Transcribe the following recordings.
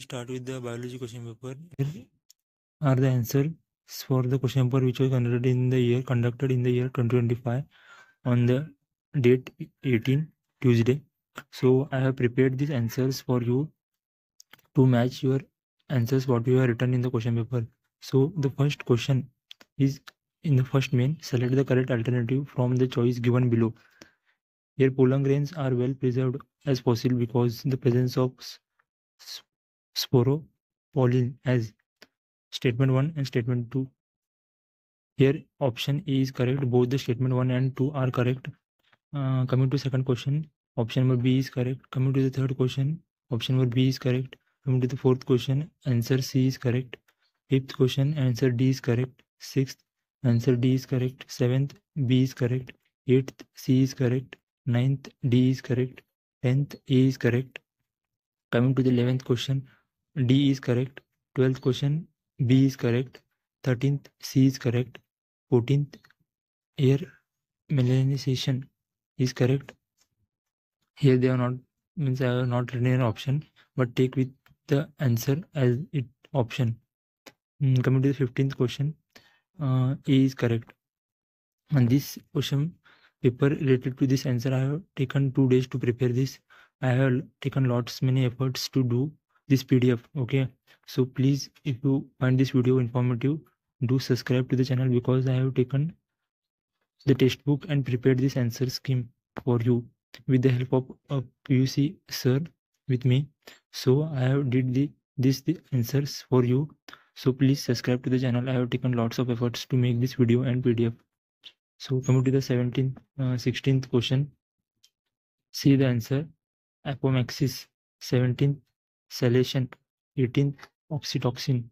start with the biology question paper. Here are the answers for the question paper which was conducted in the year conducted in the year 2025 on the date 18 Tuesday. So I have prepared these answers for you to match your answers what you have written in the question paper. So the first question is in the first main select the correct alternative from the choice given below. Here pollen grains are well preserved as possible because the presence of sporopollenin as statement 1 and statement 2. Here option A is correct. Both the statement 1 and 2 are correct. Uh, coming to second question, option number B is correct. Coming to the third question, option number B is correct. Coming to the fourth question, answer C is correct. Fifth question, answer D is correct. Sixth, answer D is correct. Seventh, B is correct. Eighth, C is correct. Ninth, D is correct. Tenth, A is correct. Coming to the eleventh question, D is correct. 12th question B is correct. 13th C is correct. 14th air melanization is correct. Here they are not means I have not written an option but take with the answer as it option. Mm, coming to the 15th question uh, A is correct. And this question paper related to this answer I have taken two days to prepare this. I have taken lots many efforts to do this pdf okay? So please if you find this video informative do subscribe to the channel because i have taken the textbook and prepared this answer scheme for you with the help of a puc sir with me. So i have did the this the answers for you. So please subscribe to the channel. I have taken lots of efforts to make this video and pdf so coming to the 17th uh, 16th question. See the answer. Apomixis 17th Salation, 18th oxytocin,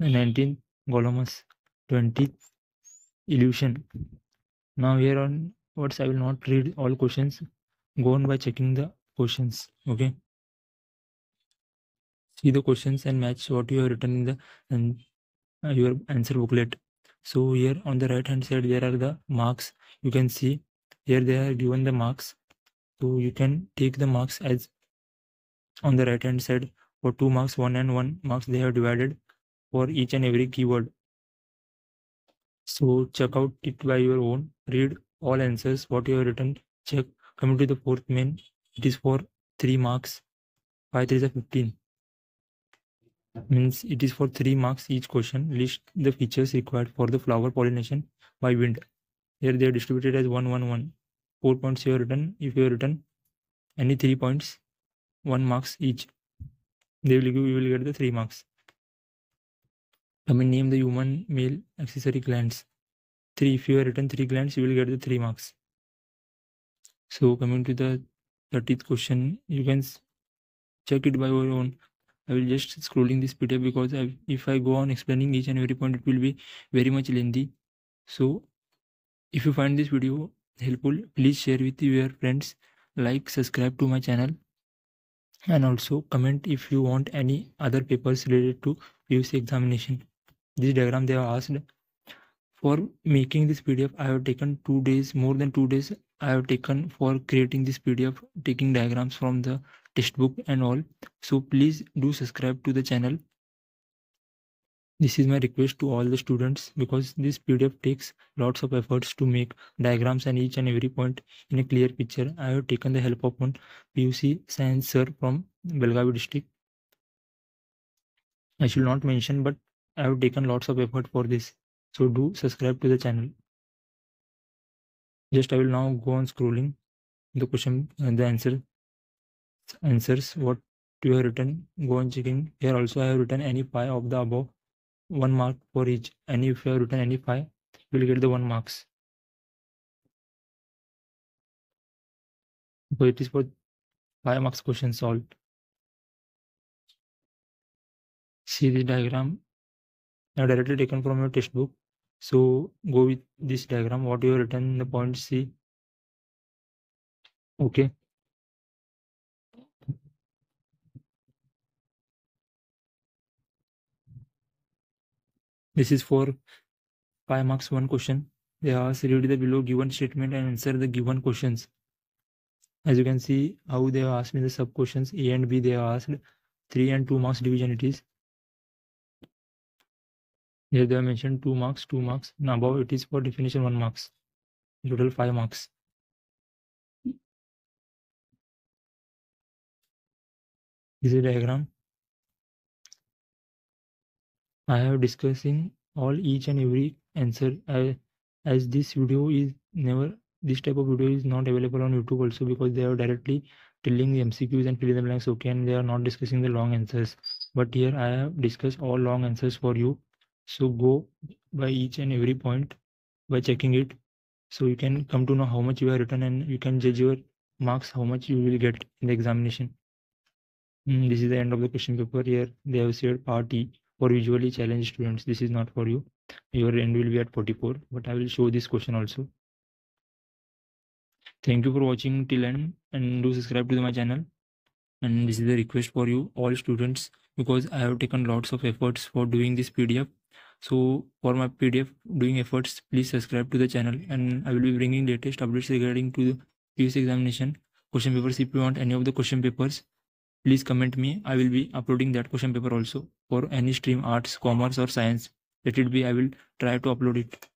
19th Glomus, 20th illusion. Now here on words I will not read all questions. Go on by checking the questions. Okay. See the questions and match what you have written in the and uh, your answer booklet. So here on the right hand side there are the marks. You can see here they are given the marks. So you can take the marks as on the right hand side for 2 marks 1 and 1 marks they have divided for each and every keyword. So check out it by your own. Read all answers what you have written. Check. Coming to the fourth main it is for 3 marks 5 3 is 15 means it is for 3 marks each question. List the features required for the flower pollination by wind. Here they are distributed as 1 1 1 4 points you have written. If you have written any 3 points one marks each. They will give you will get the three marks. I mean name the human male accessory glands. Three if you have written three glands, you will get the three marks. So coming to the 30th question, you can check it by your own. I will just scrolling this PDF because I, if I go on explaining each and every point, it will be very much lengthy. So if you find this video helpful, please share with your friends, like, subscribe to my channel and also comment if you want any other papers related to PUC examination. This diagram they have asked. For making this PDF, I have taken two days, more than two days. I have taken for creating this PDF, taking diagrams from the textbook and all. So please do subscribe to the channel this is my request to all the students because this PDF takes lots of efforts to make diagrams and each and every point in a clear picture. I have taken the help of one PUC science sir from Belgavi district. I should not mention but I have taken lots of effort for this. So do subscribe to the channel. Just I will now go on scrolling the question and the answer answers what you have written. Go on checking. Here also I have written any pi of the above one mark for each and if you have written any five you will get the one marks. So it is for five marks question solved. See the diagram. Now directly taken from your textbook. So go with this diagram what you have written in the point c. Okay This is for 5 marks 1 question. They ask read the below given statement and answer the given questions. As you can see how they asked me the sub questions A and B they asked. 3 and 2 marks division it is here they have mentioned 2 marks 2 marks now above it is for definition 1 marks total 5 marks this is a diagram i have discussing all each and every answer I, as this video is never this type of video is not available on youtube also because they are directly telling the mcqs and filling the blanks okay and they are not discussing the long answers. But here i have discussed all long answers for you. So go by each and every point by checking it. So you can come to know how much you have written and you can judge your marks how much you will get in the examination. Mm, this is the end of the question paper here. They have said part for visually challenged students this is not for you. Your end will be at 44 but i will show this question also. Thank you for watching till end and do subscribe to my channel. And this is a request for you all students because i have taken lots of efforts for doing this pdf so for my pdf doing efforts please subscribe to the channel and i will be bringing latest updates regarding to the previous examination question papers if you want any of the question papers please comment me. I will be uploading that question paper also for any stream arts commerce or science. Let it be i will try to upload it